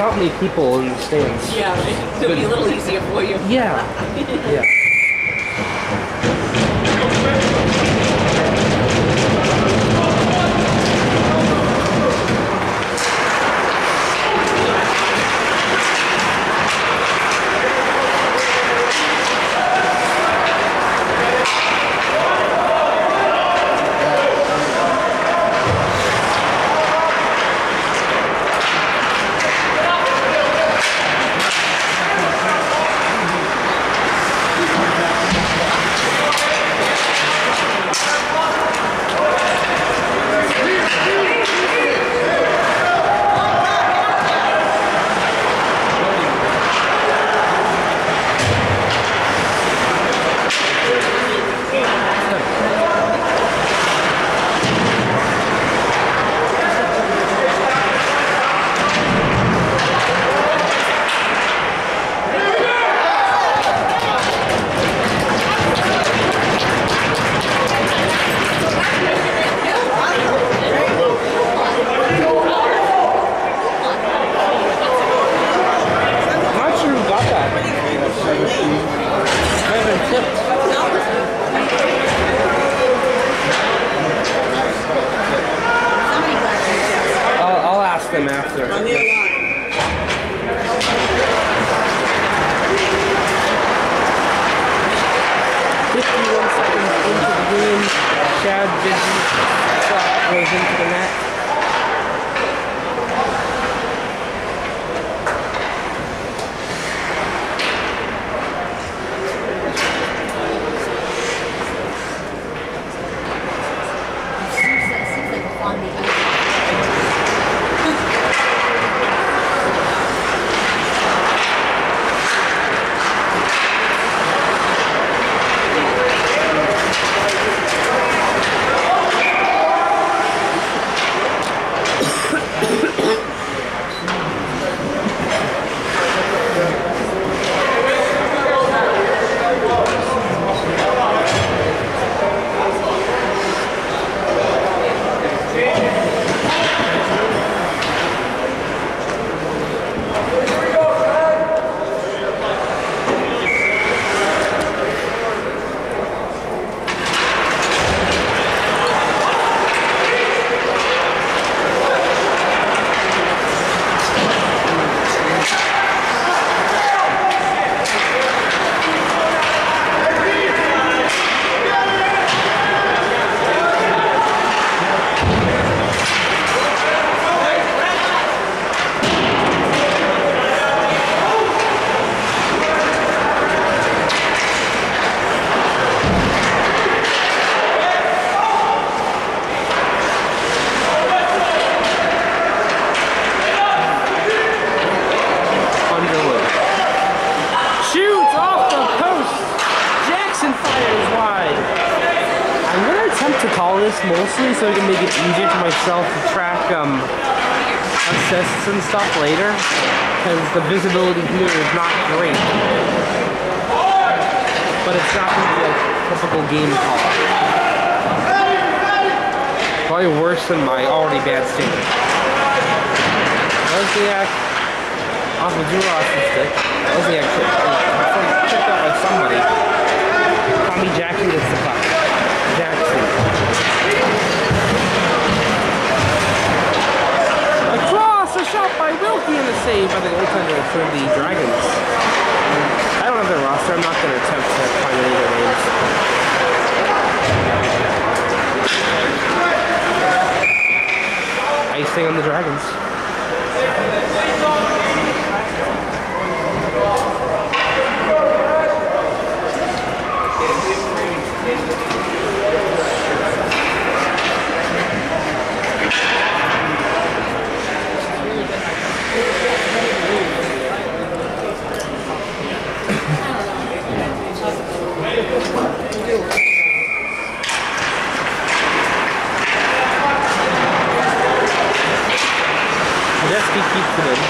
Not many people in the stands. Yeah, it'll be a little easier for you. Yeah. Yeah. The visibility here is not great. But it's not gonna be a typical game call. Probably worse than my already bad standard. Wozniak off of Ross's stick. Wozniak chipped, for the Dragons. I don't have their roster. I'm not going to attempt to find any of their names. Icing on the Dragons. Tedeschi keeps it in.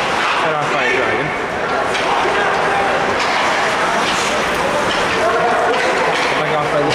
Set off by a dragon. Back off by the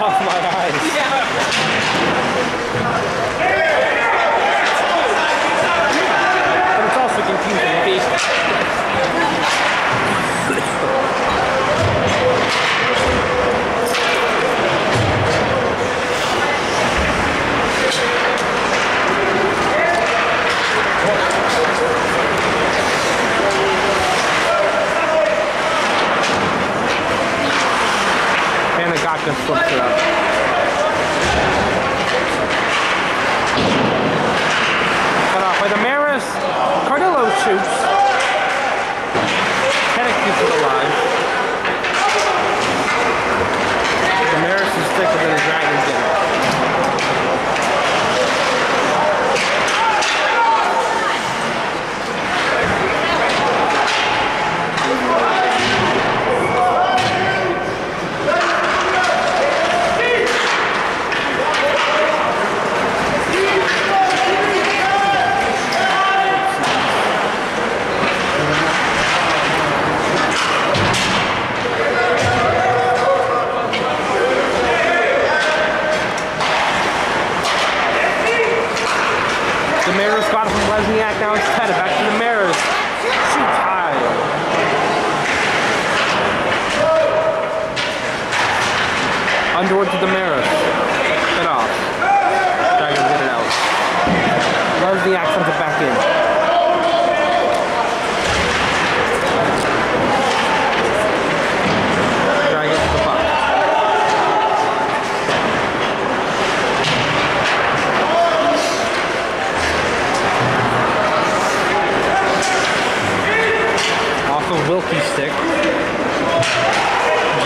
off my eyes. But it's also confusing. me. Panagakis flips it up. By the Maris. Cardillo shoots. Kennick keeps it alive. The Maris is thicker than the Dragon's in. Damaris got it from Lesniak, now it's Teta. Back to Damaris. Shoots high. Underwood to Damaris. Get off. Dragon get it out. Lesniak sends it back in. Dragon to the puck. Off of Wilkie's stick.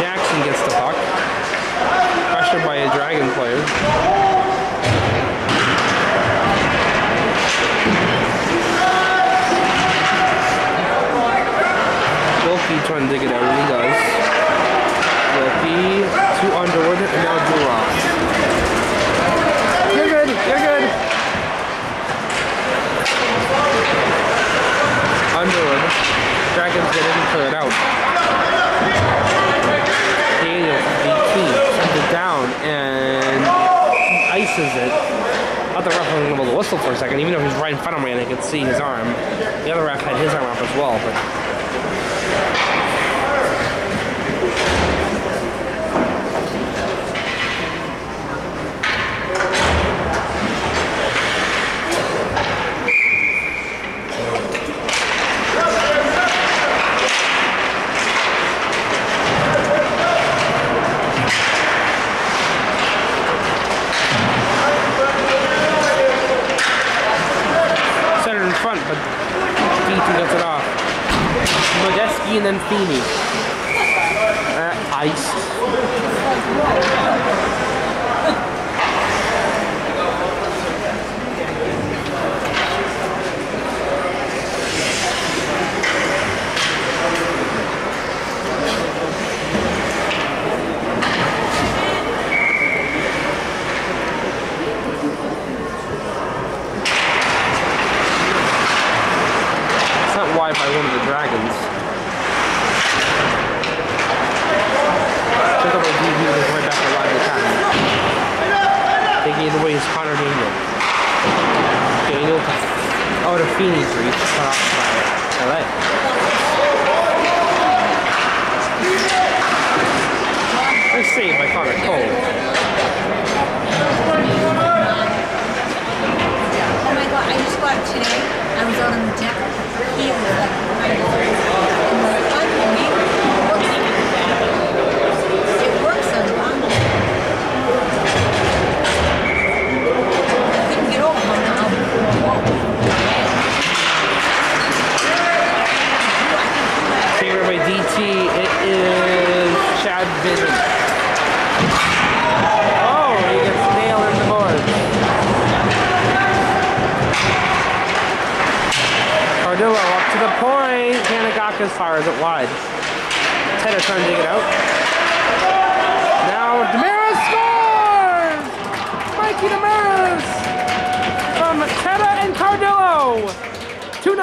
Jackson gets the puck. Dragon player. Wilkie trying to dig it out, he does. Wilkie to Underwood, and now Duroff. You're good, you're good. Underwood. Dragons get in and clear it out. Ices it. I thought the ref wasn't able to whistle for a second, even though he's right in front of me and I could see his arm. The other ref had his arm up as well, but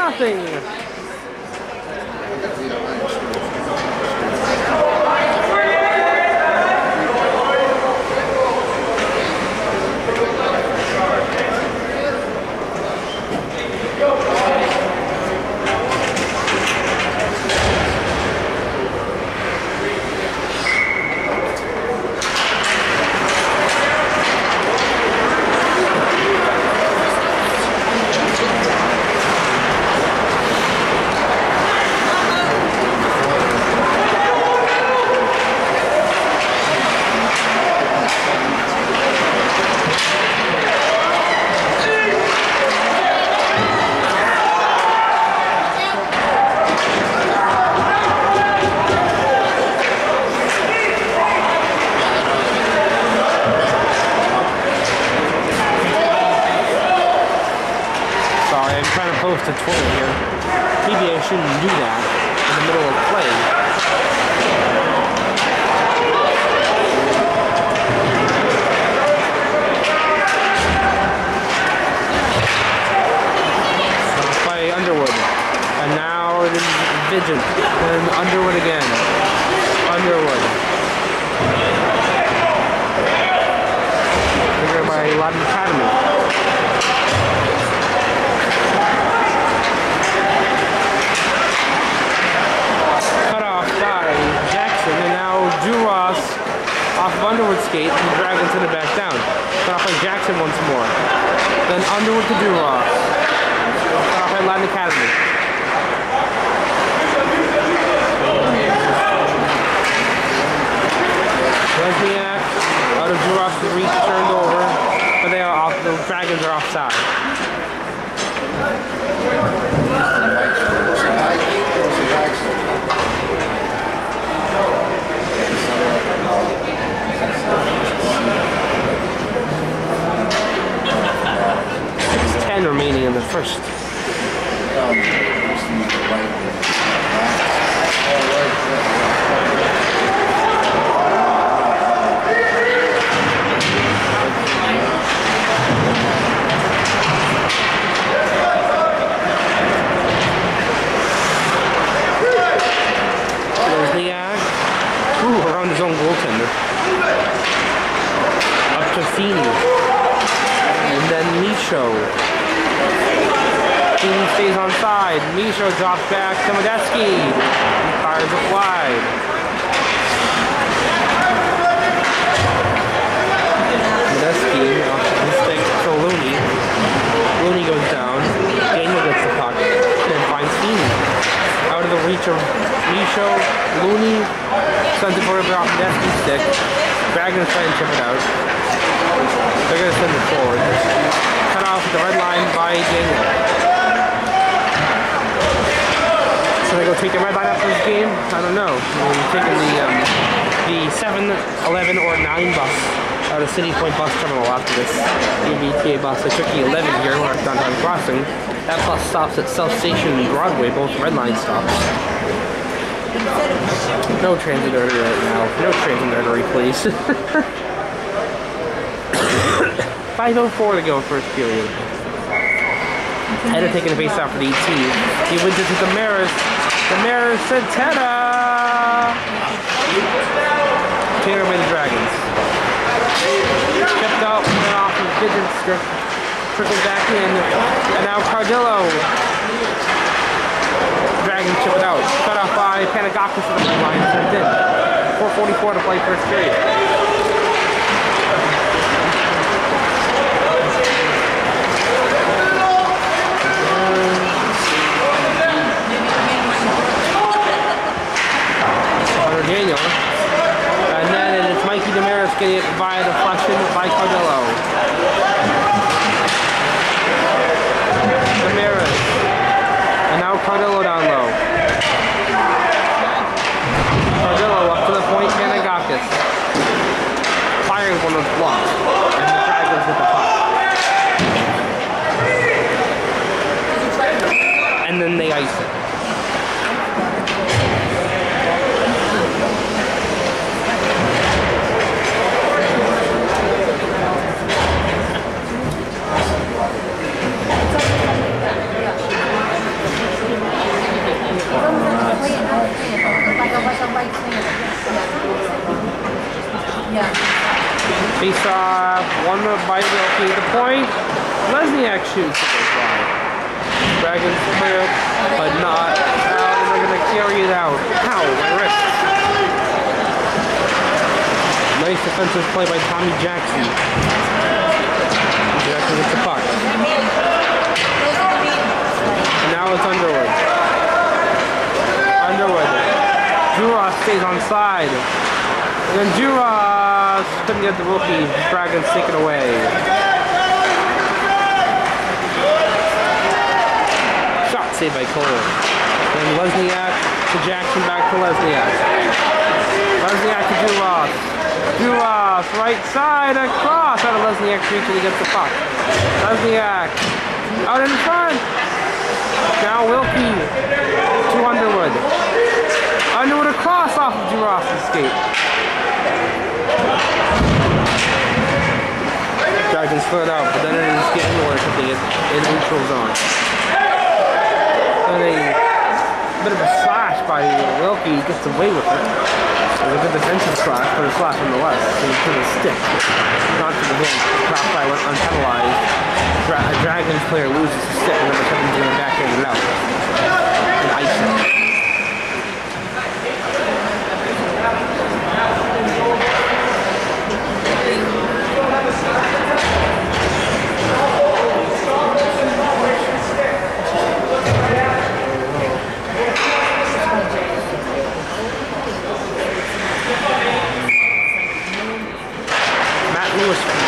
nothing. Back to Medeski. He fires it wide. To Looney. Looney goes down. Daniel gets the puck. And finds Feeney. Out of the reach of Micho, Looney sends it forward off Medeski's stick. Dragons try and chip it out. They're gonna send it forward. Cut off at the red line by Daniel. Should I go take the red line after this game? I don't know. I'm taking the um, the 7, 11, or 9 bus out of City Point bus terminal after this MBTA bus. I took the 11 here when I was downtown crossing. That bus stops at South Station and Broadway, both red line stops. No transit artery right now. No transit artery, please. 5.04 to go first period. Header taking a base off for the ET. He wins it to the Maris. The Maris sends Hedda. Taylor by the Dragons. Kept out and off of Vigent's strip. Trickled back in. And now Cardillo. Dragons chip it out. Cut off by Panagakis to the line. Sent in. 4.44 to play first period. Hunter Daniel. And then it's Mikey Damaris getting it via deflection by Cardillo. Damaris. And now Cardillo down low. Cardillo up to the point, Panagakis. Firing one was blocked. And the Dragons with the puck. And then they ice it. Yeah. Face off, one by Wilkie at the point. Lesniak shoots it goes wide. Dragons clear it, but not out, and they're gonna carry it out. Ow, my wrist. Nice defensive play by Tommy Jackson. Jackson gets the puck. And now it's Underwood. Underwood. Juros stays on side. And then The rookie. Dragon it away. Shot saved by Cole. Then Lesniak to Jackson back to Lesniak. Lesniak to Juros. Juros right side across out of Lesniak's reach and he gets the puck. Lesniak out in front. Now Wilkie to Underwood. Underwood across off of Juros's skate. Dragons split out, but then it is getting nowhere something in, in neutral zone. And a bit of a slash by Wilkie gets away with it. It was a good defensive slash, but a slash nonetheless. So he put a stick. Not to the hand. Cross by went unpenalized. Dra Dragons player loses the stick, and number 17 in the backhand it out. And ice it. Matt Lewis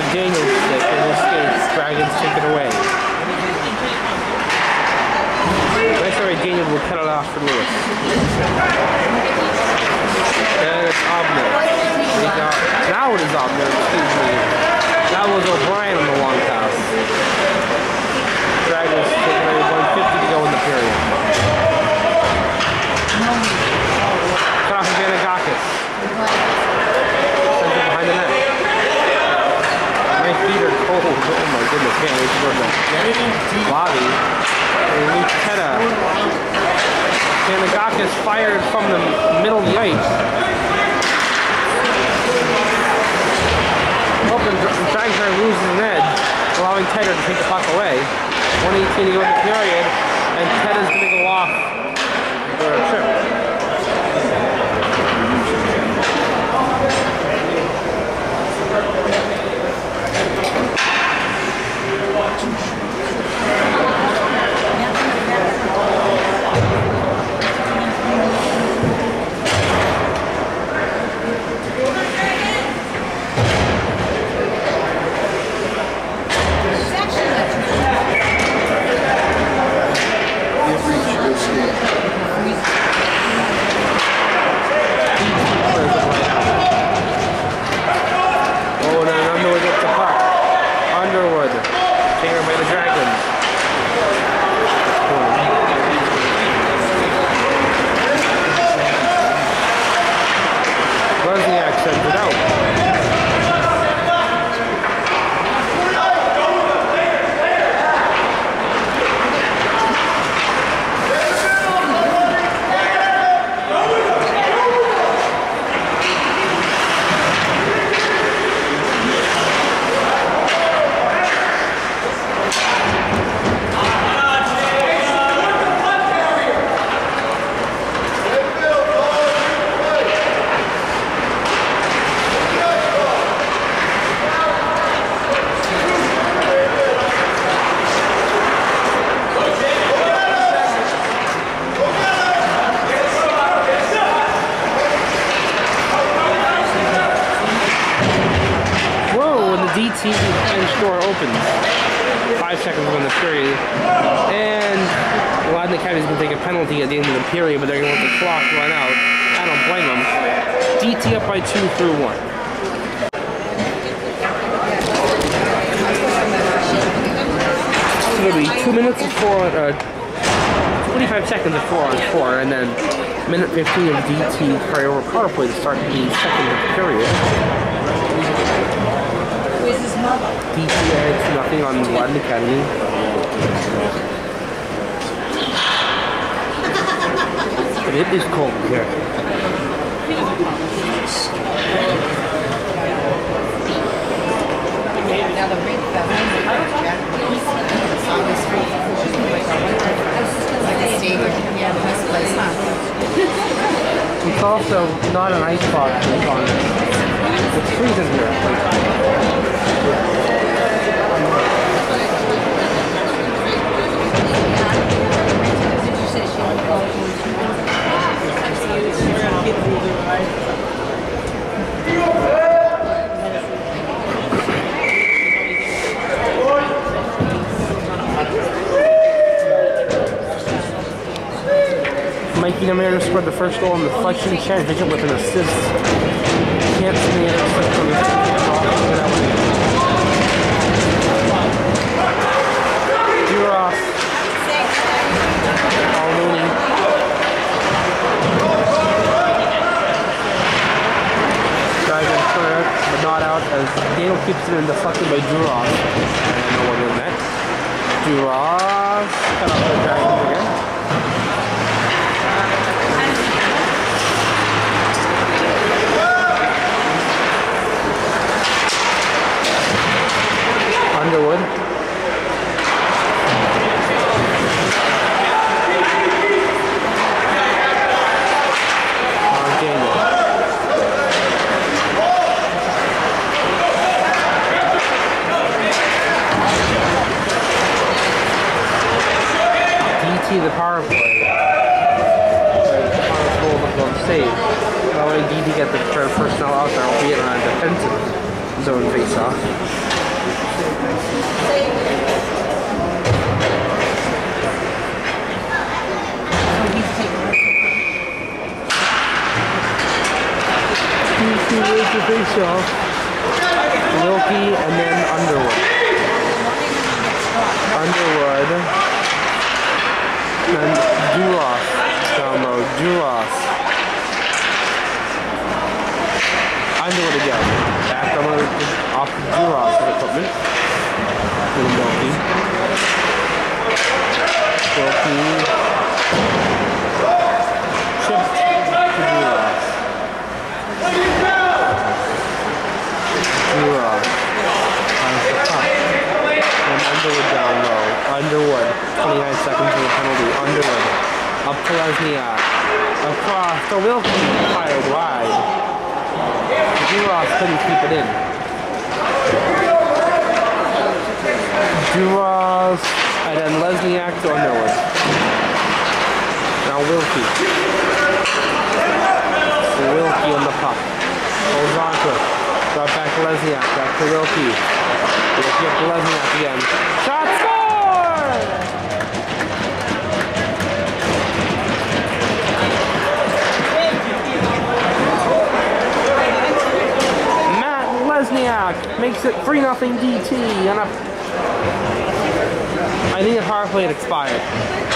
Off of Daniel's stick his skates. Dragons take it away. Right sorry, Daniel will cut it off for Lewis. Then it's now it is Obner, excuse me. That was O'Brien on the long pass. Dragons take away, 150 to go in the period. Cut off of Panagakis. Sends it behind the net. My feet are cold. Oh my goodness, can't wait to the lobby. And Lutetta. Panagakis fired from the middle of the ice. Open, Dragner loses an edge, allowing Tedder to take the puck away. 118 to go in the period, and Tedder's going to go off for a trip. also not an ice box. It's freezing here. Mayer scored the first goal in the Fletching Championship with an assist. Can't see the from this out as Daniel keeps it in deflected by Duras. And no one in net. Duras. Cut off the Dragons again. Underwood. DT the power play. Power save. That way DT get the third personnel out there, albeit on a defensive zone face-off. Face-off. Wilkie and then Underwood. Underwood. Underwood again. The, off the Dulas equipment. Little Wilkie. Wilkie. Chipped to the Underwood down low. Underwood. 29 seconds of the penalty. Underwood. Up to Lesniak. Across to Wilkie. Fired wide. Duras couldn't keep it in. Duras. And then Lesniak to Underwood. Now Wilkie. Wilkie on the puck. Holds on back to Lesniak. Back to Wilkie. Wilkie up to Lesniak again. Shot scored! Makes it 3 0 DT. And a... I think the power play had expired.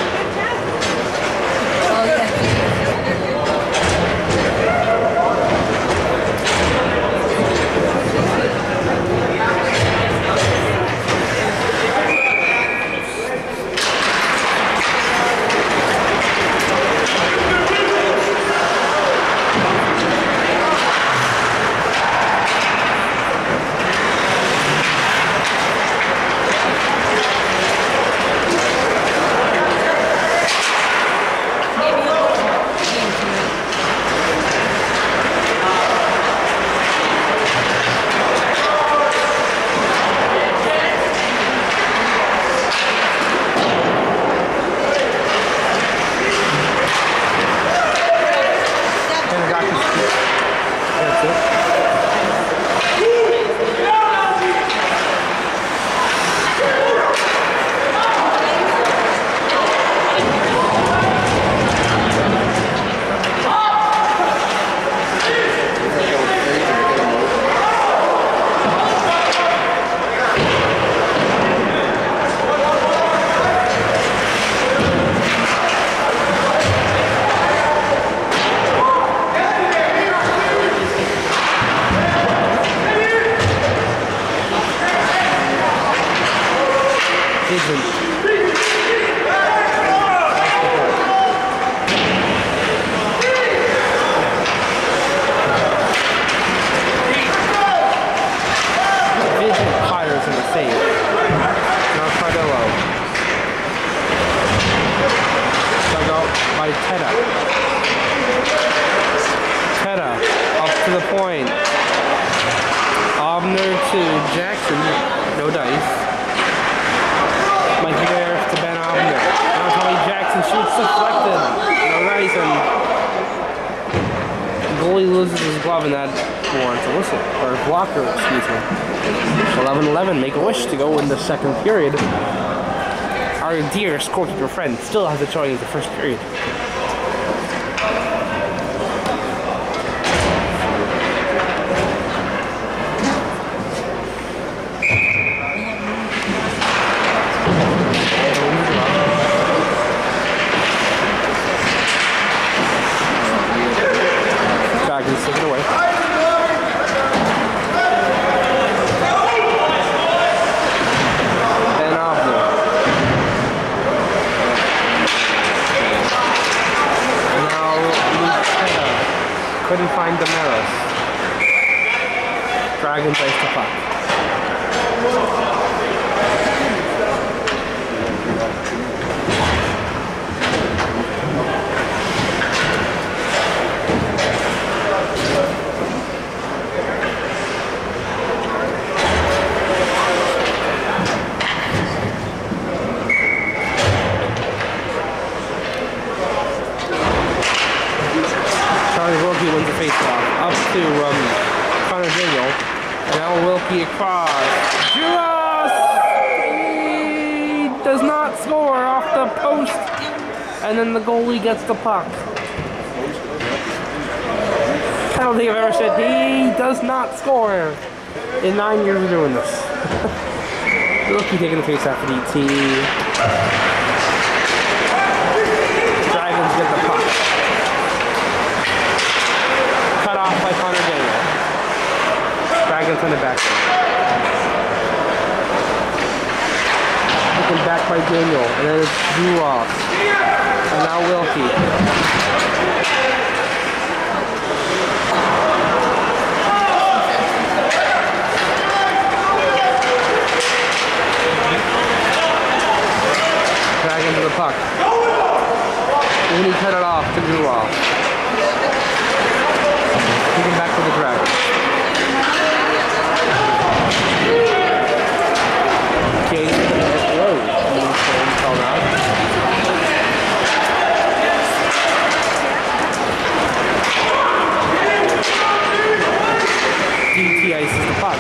Still has a choice in the first period. Dragons ice the puck. Charlie Wilkie wins the faceoff. Up to um, Connor Dingle. And now Wilkie across. Juros! He does not score off the post. And then the goalie gets the puck. I don't think I've ever said he does not score in nine years of doing this. Wilkie taking the faceoff at ET. Dragons get the puck cut off by Connor Daniel. Dragons in the back. Taken back by Daniel, and then it's Zuroff. Now Wilkie. Dragons in the puck. And he cut it off to Zuroff. Taken back to the Dragons. Cade whoa, almost fell down. DT ices the puck.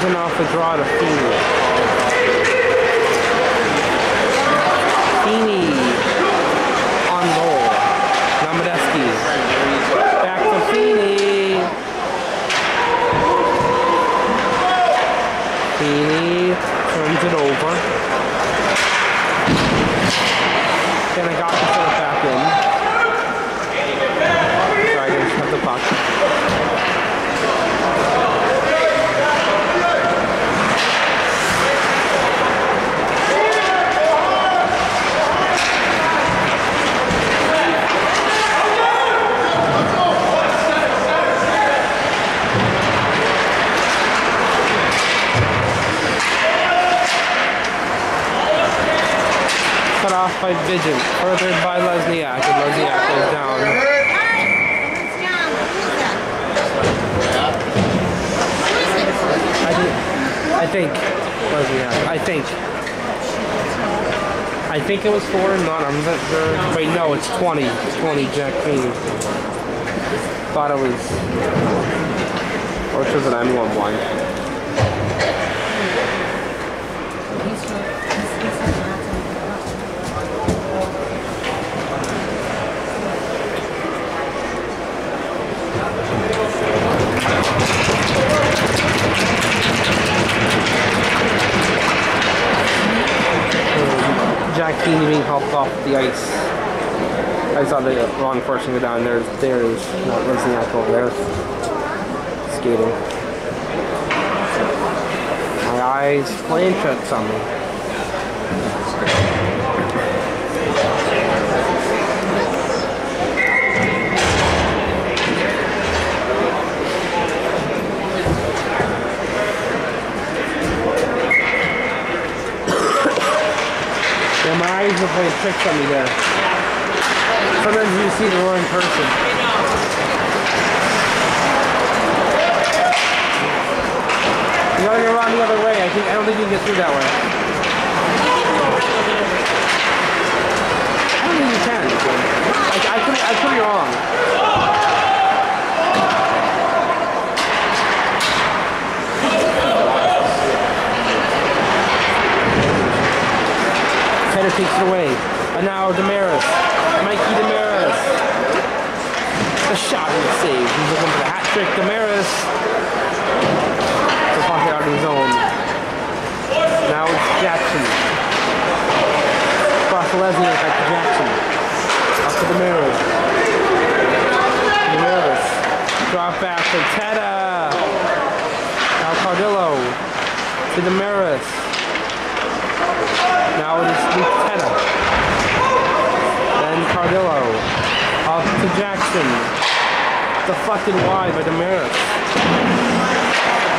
Vision off the draw to Feeney. Feeney on goal. Namadeski. Back to Feeney. Feeney turns it over. Then I got to put it back in. Dragons have the puck. Cut off by Vigent, furthered by Lesniak, and Lesniak goes down. I think, I think, Lesniak, I think. I think it was four not, I'm not sure. Wait, no, it's 20. 20, Jack Queen. Thought it was, or it was an M1 blind. Jack Keeney being helped off the ice. I saw the wrong person go down. There's, there's not Lesniak over there. Skating. My eyes playing tricks on me. Yeah, my eyes are playing tricks on me there. Sometimes you see the wrong person. You gotta go around the other way. I think I don't think you can get through that way. I don't think you can. I, I could I could be wrong. Takes it away. And now Damaris. Mikey Damaris. The shot and save. He's looking for the hat trick. Damaris. The puck out of his zone. Now it's Jackson. to Lesniak, back to Jackson. Up to. The mirrors. Drop back to Teta. Now Cardillo. To mirrors. Now it is Luke Teta. Then Cardillo. Up to Jackson. Deflected wide by Damaris.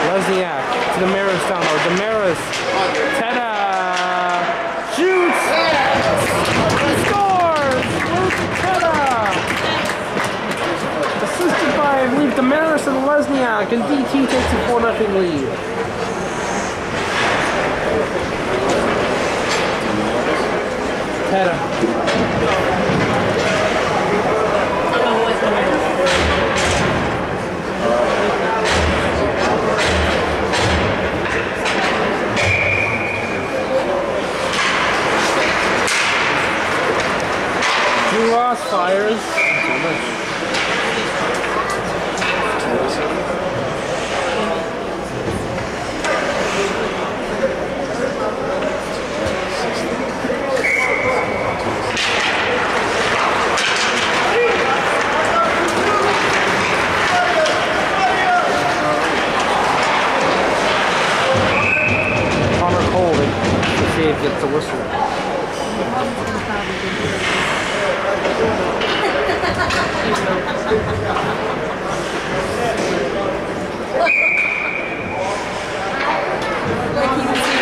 Lesniak to Damaris down low. Damaris. Teta. Shoots. Scores. Luke Teta. Assisted by, I believe, Damaris and Lesniak. And DT takes a 4 0 lead. Teta. Drew Ross fires. Connor Cole gets the whistle. Scramble.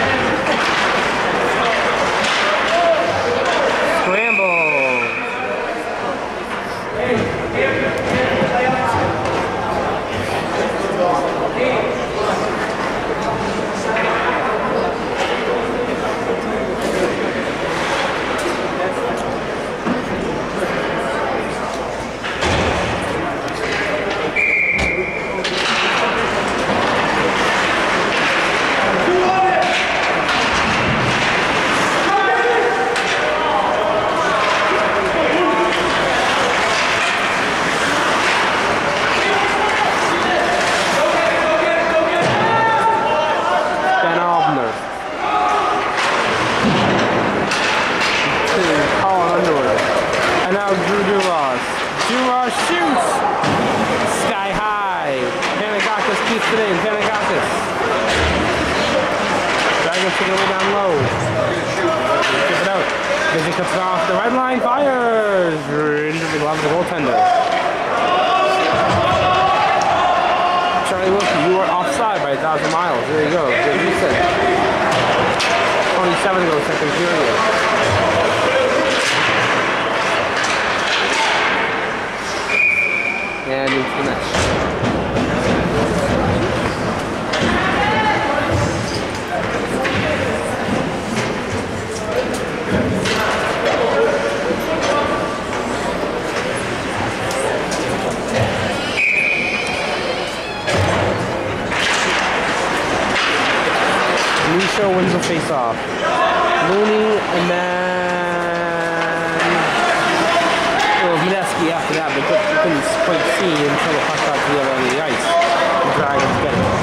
Medeski after that, but couldn't, couldn't quite see until the puck got to the other end of the ice. The Dragons it.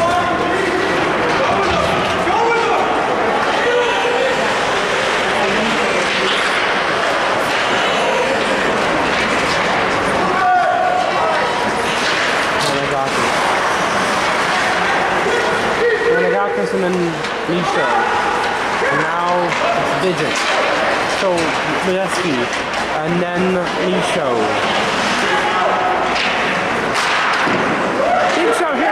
And then Misha. And now it's Digit. So Medeski. And then Misho. Big shot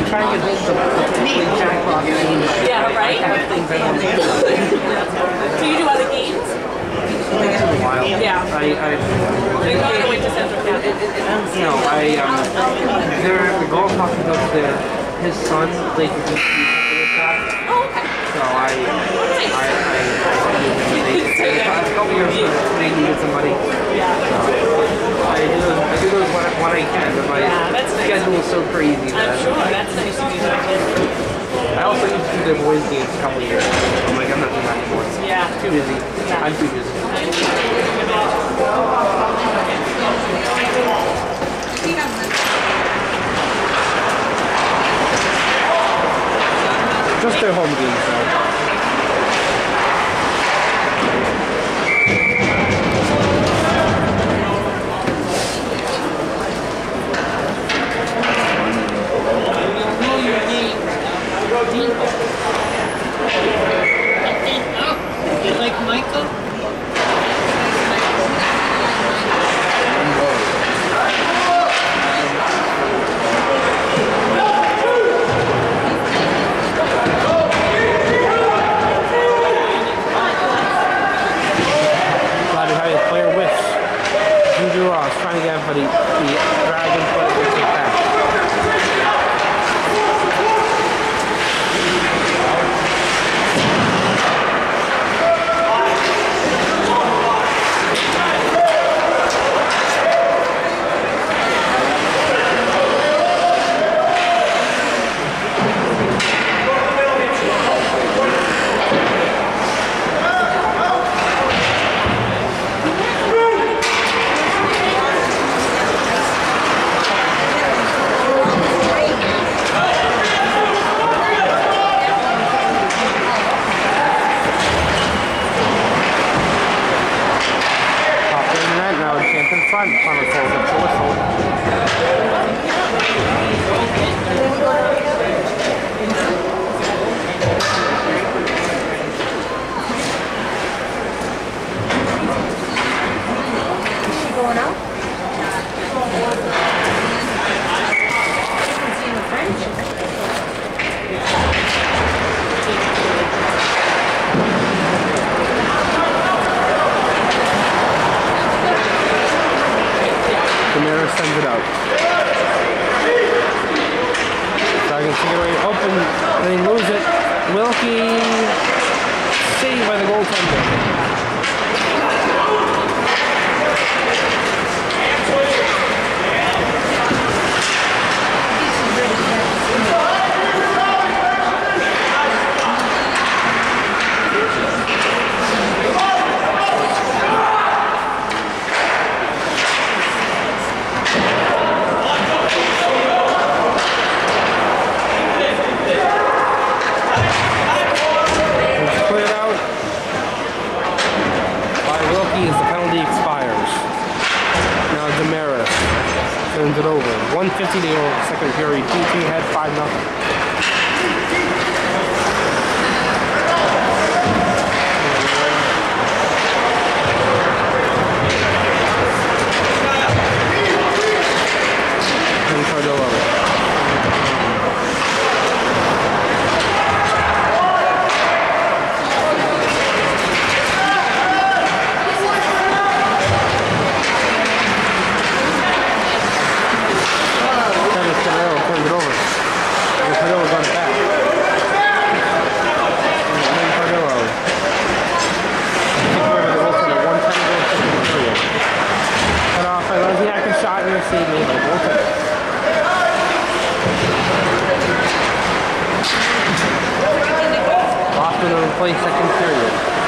I'm, trying to get the, the Jack Rock. Yeah, right? I have things I want to do. You do other games? Once in a while. Yeah. I, I, You're going away to Central you know, I, um, there, the golf hockey coach there, his son played for DC with that. Oh, okay. So I, I, I, I, So, yeah. a couple years ago, they needed somebody. Yeah. I do those, I do those when I, when I can, but my Yeah, that's nice. schedule is so crazy I'm that sure that's nice to do that. I also used to do the boys games a couple years ago. I'm like, I'm not doing that anymore. It's Yeah. too busy. I'm too busy. Just their home games though. You like Michael? The Dragon Foot attack. Pop in that now and camp in front. Final calls Second period.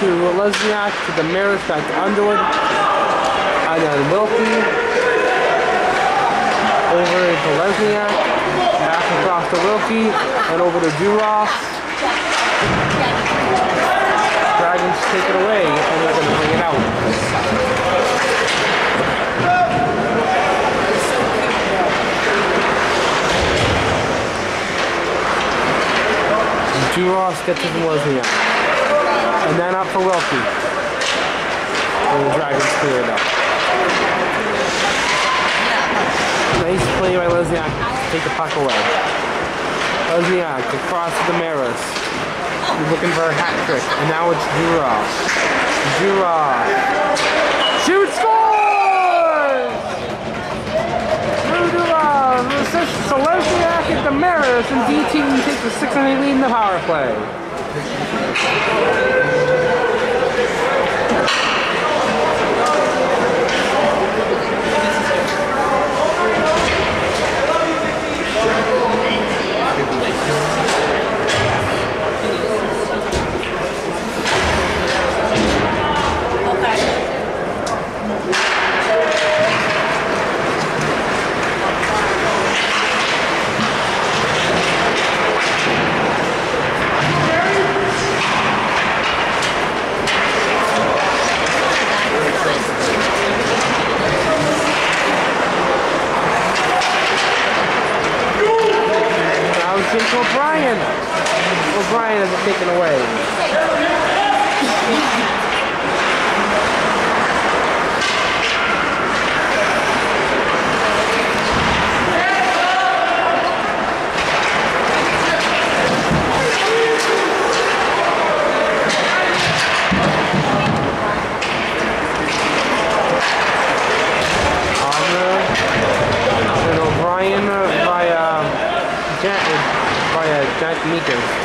To Lesniak to Damaris back to Underwood. And then Wilkie over to Lesniak, back across to Wilkie, and over to Duroff. Dragons take it away, and they're going to bring it out. Duroff gets it from Lesniak. And then up for Wilkie. And the Dragons clear it up. Nice play by Lesniak to take the puck away. Lesniak across to Damaris. He's looking for a hat trick. And now it's Jura. Jura. Shoot scores! Jura assists Lesniak and Damaris and DT takes a 6 8 lead in the power play. すごい。Now it's O'Brien. O'Brien has it taken away. Honor and O'Brien by uh, Jack by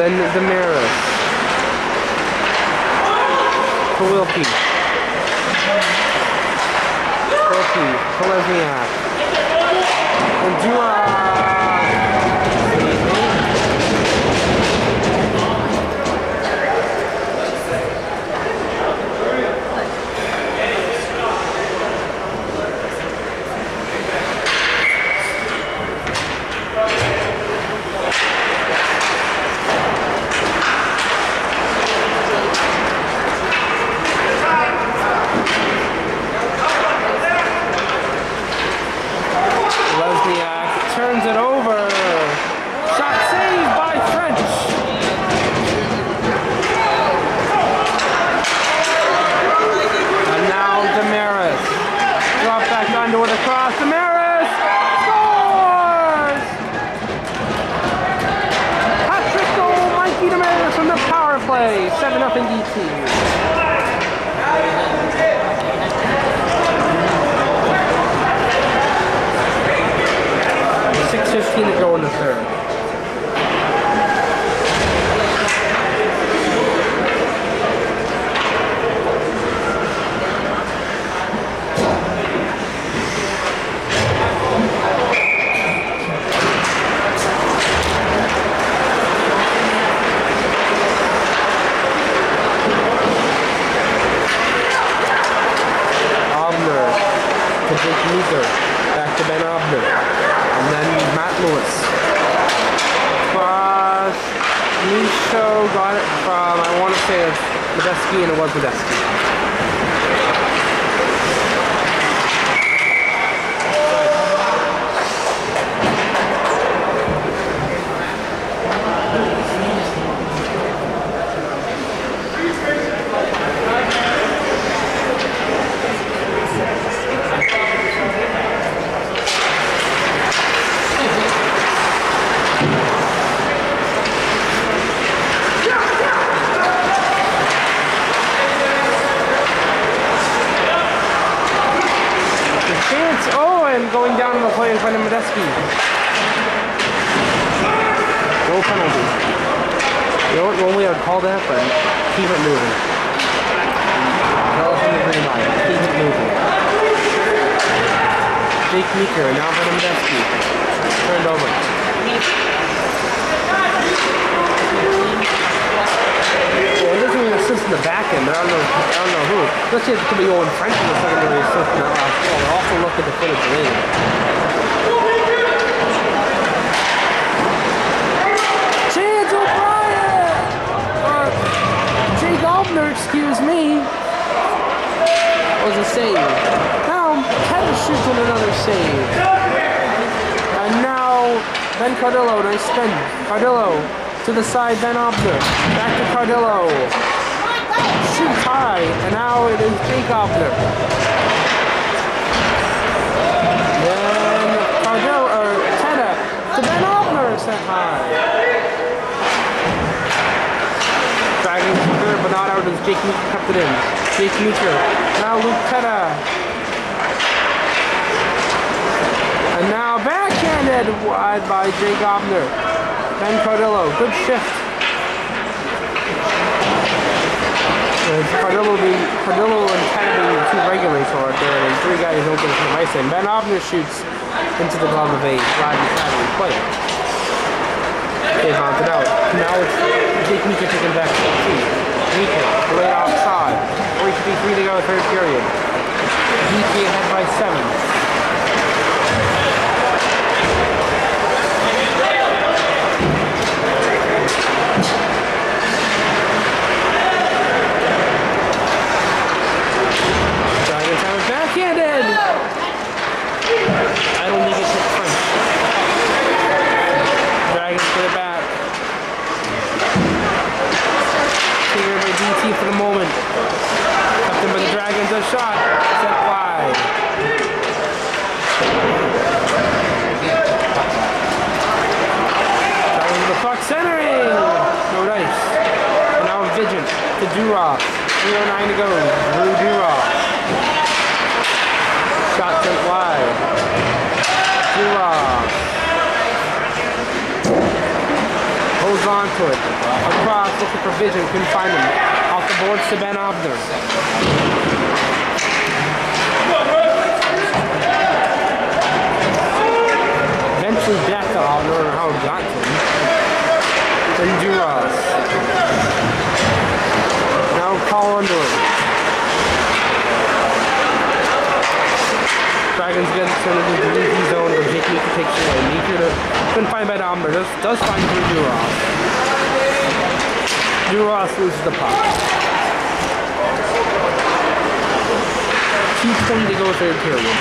Then Damaris. To Wilkie. Wilkie. To Lesniak. And Duroff. Lesniak turns play. 7 up in DT. Six fifteen to go in the third. Obner to Jake Meeker. Back to Ben Obner. And then Matt Lewis. Cross. Micho got it from, Say, Medeski, and it was Medeski. The chance. Oh, and going down on the play in front of Medeski. No penalty. You know what? Normally I would call that, but keep it moving. Tell us in the green line. Keep it moving. Jake Meeker, now for Medeski. Turned over. Well, there's an assist in the back end, but I don't know, I don't know who. Let's say it could be Owen French in the secondary assist in that last call. I'll also look at the footage later. Chance O'Brien! Uh, Jake Obner, excuse me. Was a save. Now, Pettis shoots in another save. And now, Ben Cardillo, nice spin. Cardillo to the side, Ben Obner. Back to Cardillo. Shoots high, and now it is Jake Obner. Then Cardillo, or Teta, to Ben Obner, sent high. Dragons clear, but not out as Jake Meeker kept it in. Jake Meeker. Now Luke Teta. And now backhanded wide by Jake Obner. Ben Cardillo, good shift. And Cardillo, being, Cardillo and Teta being two regulars right there, and three guys open from the ice end. Ben Obner shoots into the glove of a Rodney Saturday player. They mounted out. Now it's Jake Meeker taking back to the team. Meeker, late offside. 3.53 to go, third period. DT ahead by seven. Dragons have it backhanded! I don't think it's hit French. Dragons get it back. Cleared by DT for the moment. Him by the Dragons a shot. Set wide. Dragons the puck centering. No dice. And now Vigent to Duroff. 309 to go. Drew Duroff. Shot sent wide. It. Across, looking for Vision, couldn't find him. Off the boards to Ben Obner. Eventually Obner, I don't know how it got to him. Then Duras. Now call under him. Dragons get sent into the leaky zone, but Jake Meeker takes it away. Couldn't find Ben Obner, does, does find Drew Duras. Duras loses the puck. 2.20 to go third period.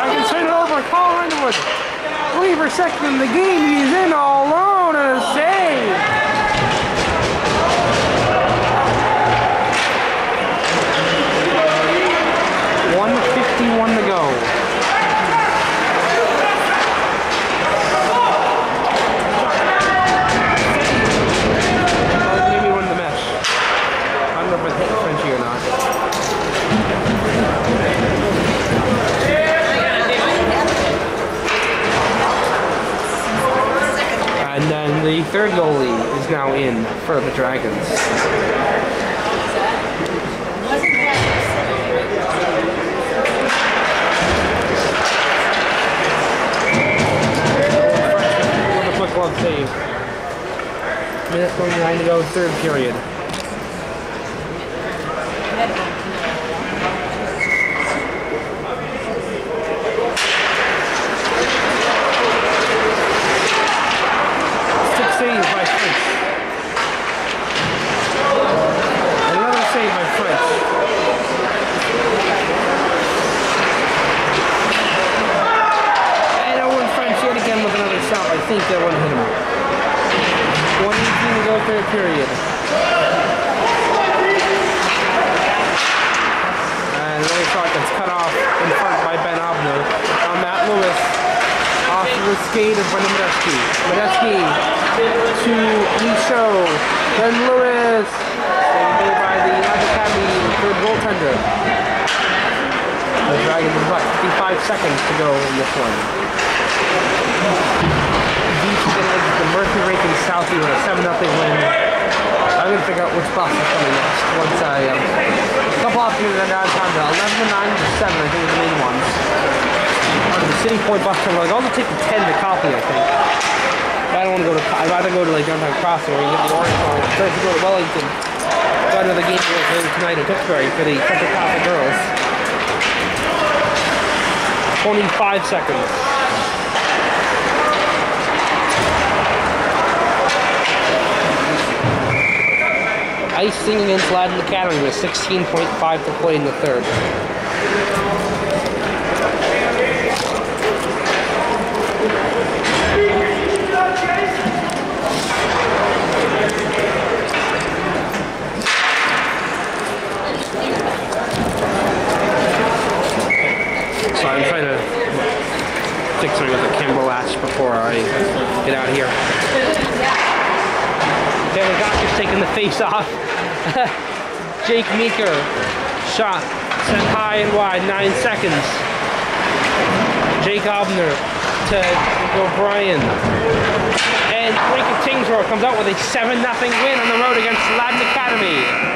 I can turn it over, Cal Underwood. Believer second in the game, he's in all alone and a save. Is now in for the Dragons. Save. Minute 29 to go, third period. Six saves by French. Another save by French. And Owen French yet again with another shot. I think that one hit him. 118 to go third period. And another shot gets cut off in front by Ben Obner. Now Matt Lewis skate of Brendan Medeski. Medeski to Michaud. Then Lewis. Save made by the United Academy third goaltender. The Dragons have got 55 seconds to go in this one. The Mercury Rankin Southie with a 7 0 win. I'm gonna figure out which bus is coming next. Once I um, couple options that are time to 11 to 9 to 7, I think are the main ones. Or the City Point bus terminal. I'll just take the 10 to Copley, I think. But I don't want to go to. I'd rather go to like downtown Crossing where you get the orange line. Instead to go to Wellington. Got another game tonight in Tewksbury for the Central Catholic girls. 25 seconds. Icing against Latin Academy with 16.5 to play in the third. Face off. Jake Meeker, shot, sent high and wide, nine seconds. Jake Obner to O'Brien. And Lincoln Tyngsboro comes out with a 7-0 win on the road against Latin Academy.